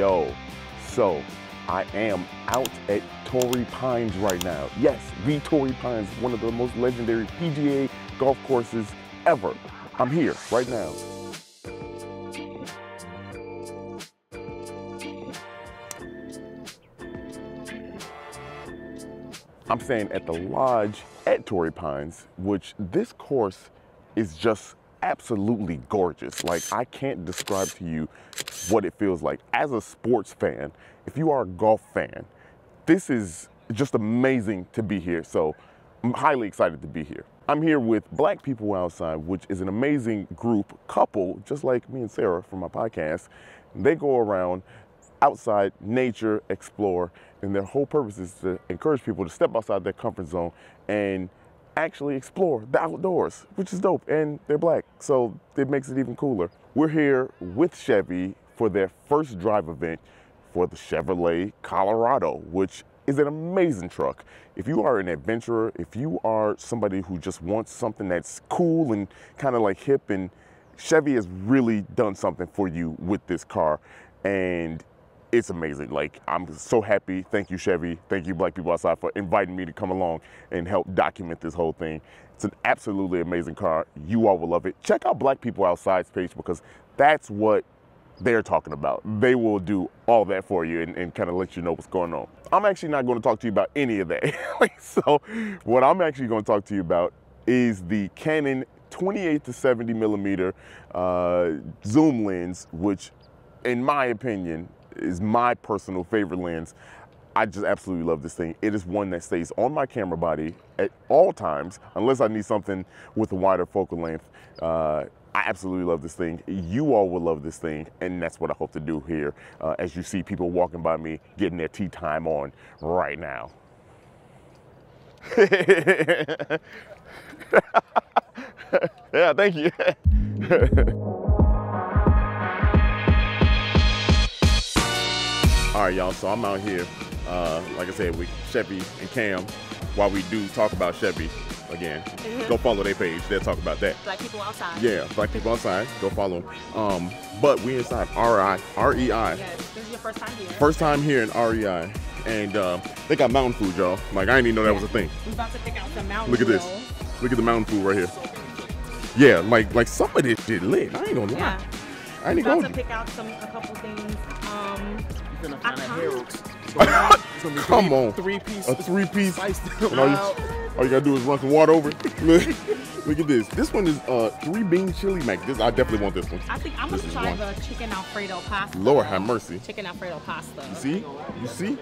Yo, so I am out at Torrey Pines right now. Yes, the Torrey Pines, one of the most legendary PGA golf courses ever. I'm here right now. I'm staying at the lodge at Torrey Pines, which this course is just absolutely gorgeous. Like I can't describe to you what it feels like. As a sports fan, if you are a golf fan, this is just amazing to be here. So I'm highly excited to be here. I'm here with Black People Outside, which is an amazing group, couple, just like me and Sarah from my podcast. They go around outside, nature, explore, and their whole purpose is to encourage people to step outside their comfort zone and actually explore the outdoors, which is dope. And they're black, so it makes it even cooler. We're here with Chevy for their first drive event for the Chevrolet Colorado, which is an amazing truck. If you are an adventurer, if you are somebody who just wants something that's cool and kind of like hip and Chevy has really done something for you with this car. And it's amazing. Like I'm so happy. Thank you, Chevy. Thank you, Black People Outside, for inviting me to come along and help document this whole thing. It's an absolutely amazing car. You all will love it. Check out Black People Outside's page because that's what they're talking about. They will do all that for you and, and kind of let you know what's going on. I'm actually not going to talk to you about any of that. so what I'm actually going to talk to you about is the Canon 28 to 70 millimeter uh, zoom lens, which in my opinion is my personal favorite lens. I just absolutely love this thing. It is one that stays on my camera body at all times, unless I need something with a wider focal length. Uh, I absolutely love this thing. You all will love this thing, and that's what I hope to do here uh, as you see people walking by me getting their tea time on right now. yeah, thank you. All right, y'all, so I'm out here, uh, like I said, with Sheppy and Cam. While we do talk about Chevy, again, Mhm. go follow their page. They'll talk about that. Black people outside. Yeah, Black People Outside, go follow them. Um, but we inside RI, REI. Yes, this is your first time here. First time here in REI. And uh, they got mountain food, y'all. Like, I didn't even know that was a thing. We're about to pick out some mountain Look at this. Dew. Look at the mountain food right here. Yeah, like like some of this shit lit. I ain't gonna lie. Yeah. I ain't We're even about gonna. to pick out some a couple things. Gonna find a can't- Harold's. It's gonna be- it's gonna be Come three, on. Three piece. A three piece. All, you, all you gotta do is run some water over it. Look, look at this. This one is uh three bean chili mac. This I definitely want this one. I think I'm This gonna try one. the chicken Alfredo pasta. Lord have mercy. Chicken Alfredo pasta. You see? You see?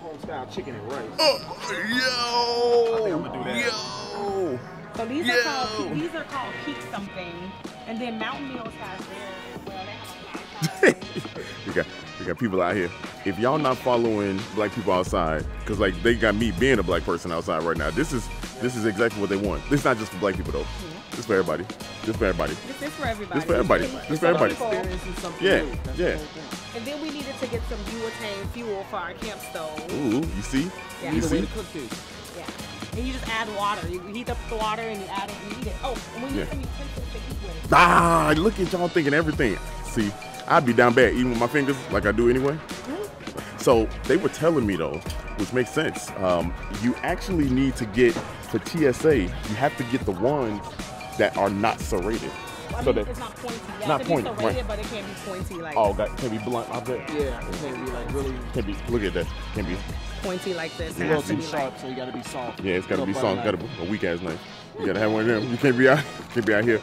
Home style chicken and rice. Oh, yo! I think I'm gonna do that. Yo! So these Yo. are called these are called peak something, and then Mountain Meals has their well they have a we got we got people out here. If y'all not following black people outside, because like they got me being a black person outside right now. This is this is exactly what they want. This is not just for black people though. This for everybody. This for everybody. This is for everybody. This for everybody. This for everybody. Yeah. Yeah. the whole thing. And then we needed to get some butane fuel for our camp stove. Ooh, you see? Yeah. You see? Yeah. And you just add water. You heat up the water and you add it and eat it. Oh, and we need Yeah. some utensils to eat with. Ah, look at y'all thinking everything. See, I'd be down bad even with my fingers like I do anyway. So they were telling me though, which makes sense. Um, you actually need to get for TSA. You have to get the ones that are not serrated. I So mean, that it's not pointy. Yeah, not it pointy, be serrated, right. but it can't be pointy like oh, that can be blunt. I bet. Yeah, it can't be like really Can be. Look at that. Can be. pointy like this. a It little too sharp, like so you gotta be soft. Yeah, it's gotta be soft. butter Gotta be a weak ass knife. You gotta have one of them. You can't be out. Can't be out here.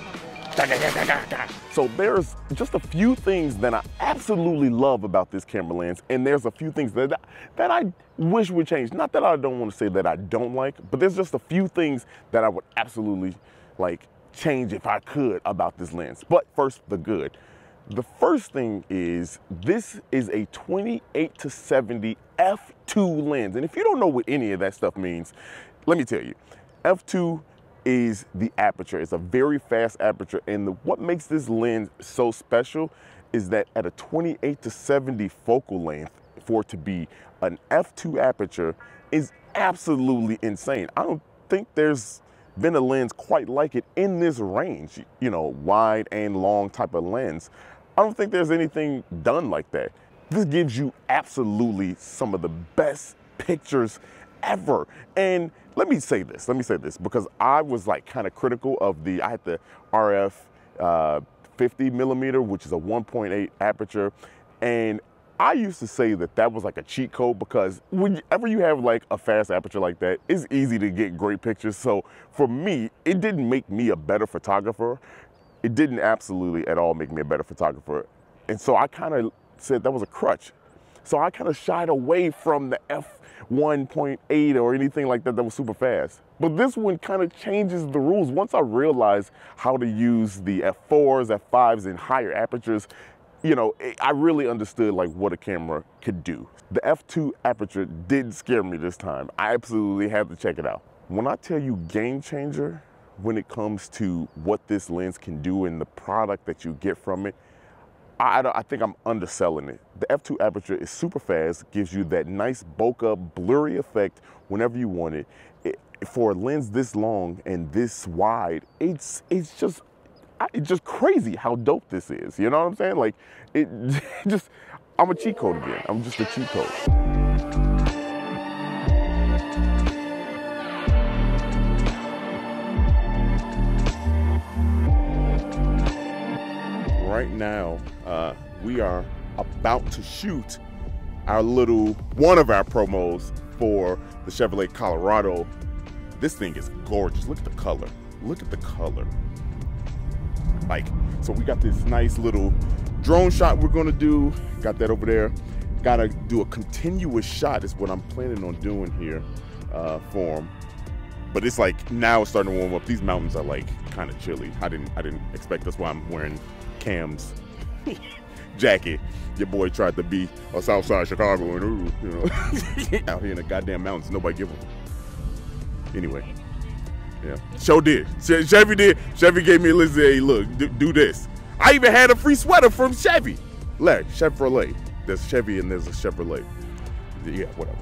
So there's just a few things that I absolutely love about this camera lens, and there's a few things that that I wish would change. Not that I don't want to say that I don't like, but there's just a few things that I would absolutely like change if I could about this lens. But first, the good. The first thing is this is a 28 to 70 f2 lens, and if you don't know what any of that stuff means, let me tell you. f2 is the aperture. It's a very fast aperture. And the, what makes this lens so special is that at a 28 to 70 focal length, for it to be an f2 aperture is absolutely insane. I don't think there's been a lens quite like it in this range, you know, wide and long type of lens. I don't think there's anything done like that. this gives you absolutely some of the best pictures ever. And let me say this, let me say this, because I was like kind of critical of the, I had the RF uh, 50 millimeter, which is a 1.8 aperture. And I used to say that that was like a cheat code because whenever you have like a fast aperture like that, it's easy to get great pictures. So for me, it didn't make me a better photographer. It didn't absolutely at all make me a better photographer. And so I kind of said that was a crutch. So I kind of shied away from the f1.8 or anything like that that was super fast. But this one kind of changes the rules. Once I realized how to use the f4s, f5s, and higher apertures, you know, eh, I really understood like what a camera could do. The f2 aperture did scare me this time. I absolutely had to check it out. When I tell you game changer when it comes to what this lens can do and the product that you get from it, I, I, think I'm underselling it. The f2 aperture is super fast, gives you that nice bokeh, blurry effect whenever you want it. it. For a lens this long and this wide, it's it's just it's just crazy how dope this is. You know what I'm saying? Like, it just, I'm a cheat code again. I'm just a cheat code. Right now, uh, we are about to shoot our little, one of our promos for the Chevrolet Colorado. This thing is gorgeous. Look at the color. Look at the color. Like, so we got this nice little drone shot we're gonna do. Got that over there. Gotta do a continuous shot is what I'm planning on doing here uh, for them. But it's like now it's starting to warm up. These mountains are like kind of chilly. I didn't I didn't expect that's why I'm wearing Cam's jacket. Your boy tried to be a Southside Chicago and ooh, you know, out here in the goddamn mountains. Nobody give them. Anyway, yeah, Show did. Chevy did. Chevy gave me a list. Hey, look, do, do, this. I even had a free sweater from Chevy. Like Chevrolet. There's Chevy and there's a Chevrolet. Yeah, whatever.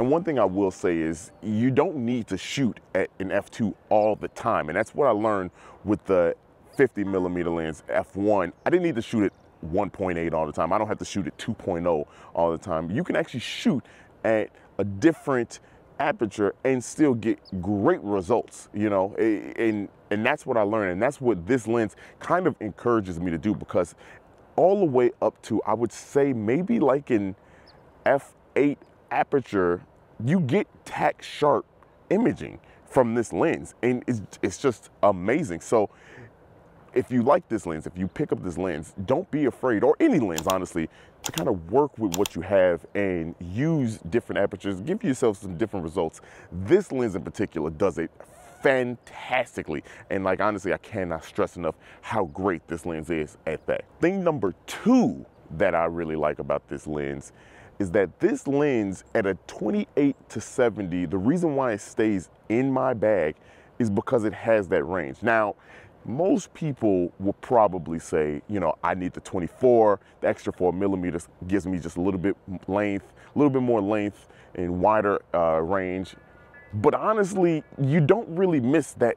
And one thing I will say is you don't need to shoot at an f2 all the time. And that's what I learned with the 50 millimeter lens f1. I didn't need to shoot it 1.8 all the time. I don't have to shoot at 2.0 all the time. You can actually shoot at a different aperture and still get great results, you know, and, and that's what I learned. And that's what this lens kind of encourages me to do because all the way up to, I would say maybe like an f8 aperture, you get tack sharp imaging from this lens and it's, it's just amazing. So if you like this lens, if you pick up this lens, don't be afraid, or any lens, honestly, to kind of work with what you have and use different apertures, give yourself some different results. This lens in particular does it fantastically. And like, honestly, I cannot stress enough how great this lens is at that. Thing number two that I really like about this lens is that this lens at a 28 to 70, the reason why it stays in my bag is because it has that range. Now, most people will probably say, you know, I need the 24, the extra four millimeters gives me just a little bit length, a little bit more length and wider uh, range. But honestly, you don't really miss that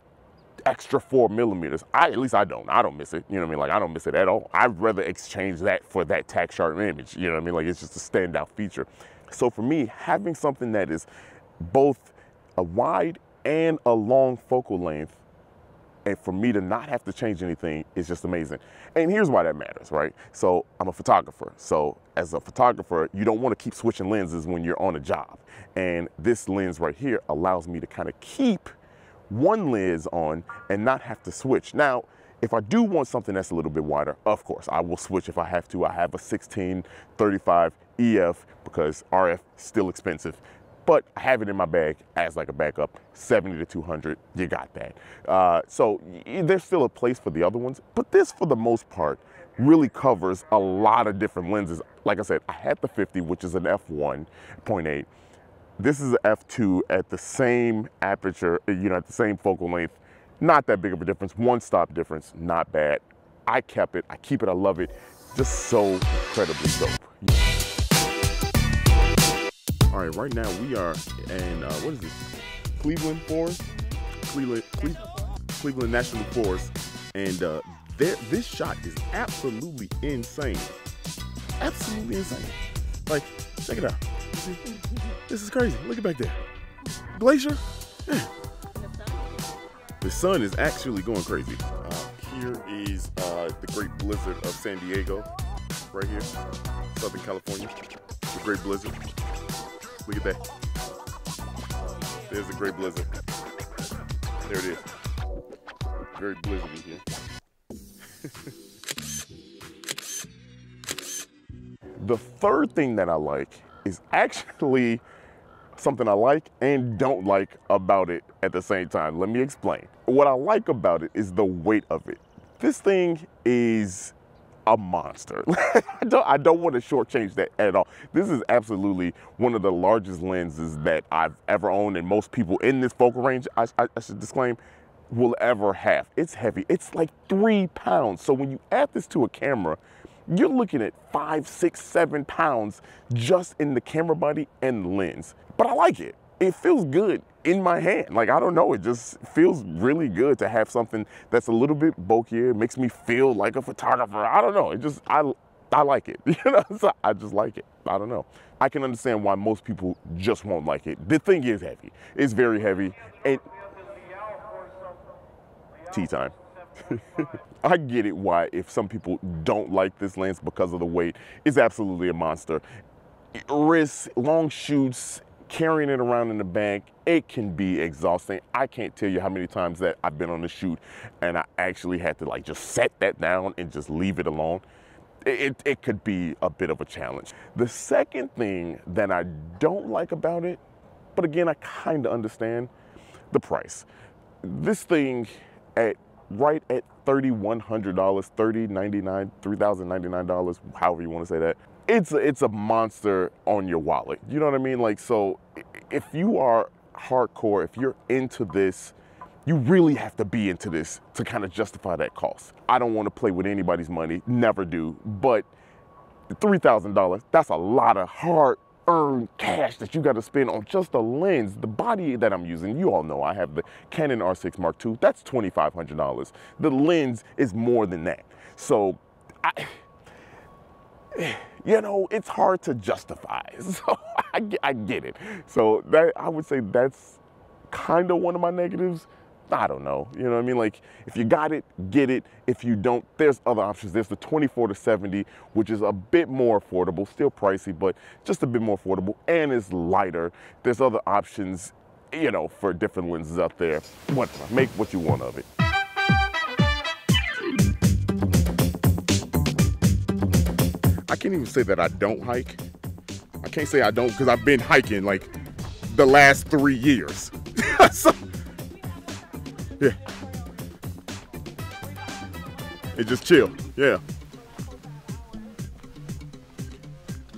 extra four millimeters. I at least I don't. I don't miss it. You know what I mean? Like I don't miss it at all. I'd rather exchange that for that tack sharp image. You know what I mean? Like it's just a standout feature. So for me, having something that is both a wide and a long focal length and for me to not have to change anything is just amazing. And here's why that matters, right? So I'm a photographer. So as a photographer, you don't want to keep switching lenses when you're on a job. And this lens right here allows me to kind of keep one lens on and not have to switch. Now, if I do want something that's a little bit wider, of course, I will switch if I have to. I have a 1635 EF because RF still expensive but I have it in my bag as like a backup, 70 to 200, you got that. Uh, so there's still a place for the other ones, but this for the most part really covers a lot of different lenses. Like I said, I had the 50, which is an f1.8. This is an f2 at the same aperture, you know, at the same focal length. Not that big of a difference, one stop difference, not bad. I kept it, I keep it, I love it. Just so incredibly dope. All right, right now we are in, uh, what is this? Cleveland Forest? Cleveland, Cle Cleveland National Forest. And uh, this shot is absolutely insane. Absolutely insane. Like, check it out. This is crazy. Look at back there. Glacier. Yeah. The sun is actually going crazy. Uh, here is uh, the Great Blizzard of San Diego, right here, Southern California. The Great Blizzard. Look at that. There's the Great Blizzard. There it is. Very blizzardy here. the third thing that I like is actually something I like and don't like about it at the same time. Let me explain. What I like about it is the weight of it. This thing is a monster. I don't, I don't want to shortchange that at all. This is absolutely one of the largest lenses that I've ever owned, and most people in this focal range, I, I, I should disclaim, will ever have. It's heavy. It's like three pounds. So when you add this to a camera, you're looking at five, six, seven pounds just in the camera body and lens. But I like it. It feels good in my hand. Like, I don't know, it just feels really good to have something that's a little bit bulkier. It makes me feel like a photographer. I don't know. It just, I, I like it. You know, so I just like it. I don't know. I can understand why most people just won't like it. The thing is heavy. It's very heavy. And tea time. I get it why if some people don't like this lens because of the weight, it's absolutely a monster. Risks, long shoots, carrying it around in the bag, it can be exhausting. I can't tell you how many times that I've been on a shoot and I actually had to like just set that down and just leave it alone. It, it could be a bit of a challenge. The second thing that I don't like about it, but again, I kind of understand the price. This thing at right at $3,100, $30.99, $3,099, however you want to say that. It's a, it's a monster on your wallet. You know what I mean? Like, so if you are hardcore, if you're into this, you really have to be into this to kind of justify that cost. I don't want to play with anybody's money, never do, but $3,000, that's a lot of hard earned cash that you got to spend on just a lens. The body that I'm using, you all know I have the Canon R6 Mark II. That's $2,500. The lens is more than that. So, I, you know, it's hard to justify. So I, I get it. So that I would say that's kind of one of my negatives. I don't know. You know what I mean? Like, if you got it, get it. If you don't, there's other options. There's the 24 to 70, which is a bit more affordable, still pricey, but just a bit more affordable and is lighter. There's other options, you know, for different lenses out there. Whatever. Make what you want of it. I can't even say that I don't hike. I can't say I don't because I've been hiking like the last three years. so, yeah. And just chill. Yeah.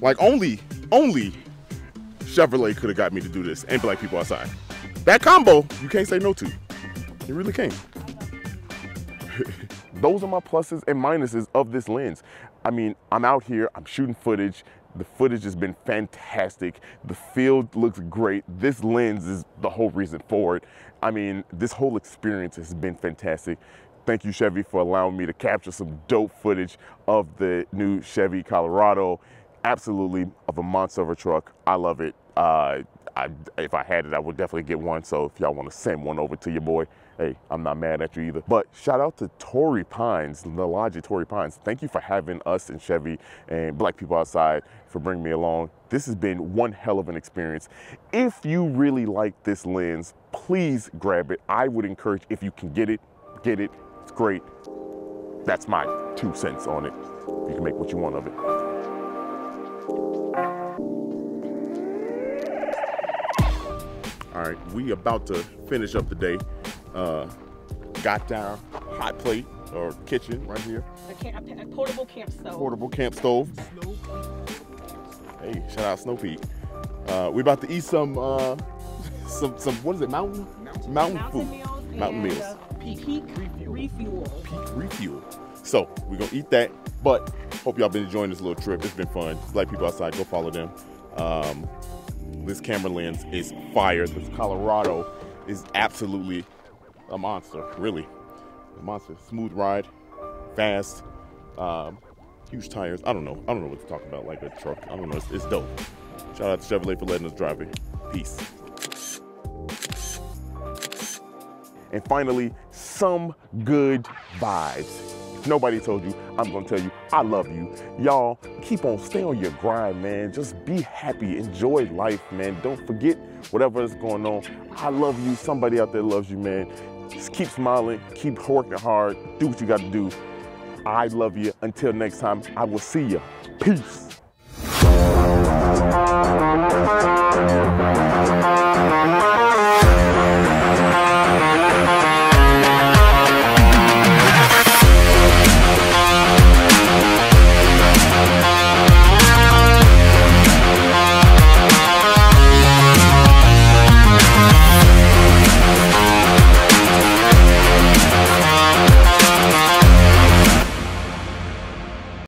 Like only, only Chevrolet could have got me to do this and black people outside. That combo, you can't say no to. You really can't. Those are my pluses and minuses of this lens. I mean, I'm out here, I'm shooting footage. The footage has been fantastic. The field looks great. This lens is the whole reason for it. I mean, this whole experience has been fantastic. Thank you, Chevy, for allowing me to capture some dope footage of the new Chevy Colorado. Absolutely of a monster of a truck. I love it. Uh, I, if I had it, I would definitely get one. So if y'all want to send one over to your boy, hey, I'm not mad at you either. But shout out to Torrey Pines, the Lodge at Torrey Pines. Thank you for having us and Chevy and Black People Outside for bringing me along. This has been one hell of an experience. If you really like this lens, please grab it. I would encourage, if you can get it, get it. It's great. That's my two cents on it. You can make what you want of it. All right, we about to finish up the day. Uh, got down hot plate or kitchen right here. A, camp, a portable camp stove. Portable camp stove. Hey, shout out Snow Peak. Uh, we about to eat some, uh, some, some. What is it? Mountain, mountain, mountain, food. meals. Mountain and, meals. uh, peak, peak refuel. Peak refuel. So we're gonna eat that. But hope y'all been enjoying this little trip. It's been fun. Black people outside, go follow them. Um, this camera lens is fire. This Colorado is absolutely a monster, really. A monster. Smooth ride, fast, um, huge tires. I don't know. I don't know what to talk about like a truck. I don't know. It's, it's dope. Shout out to Chevrolet for letting us drive it. Peace. And finally, some good vibes. If nobody told you, I'm gonna tell you, I love you. Y'all, keep on, stay on your grind, man. Just be happy, enjoy life, man. Don't forget whatever is going on. I love you. Somebody out there loves you, man. Just keep smiling, keep working hard, do what you gotta do. I love you. Until next time, I will see you. Peace.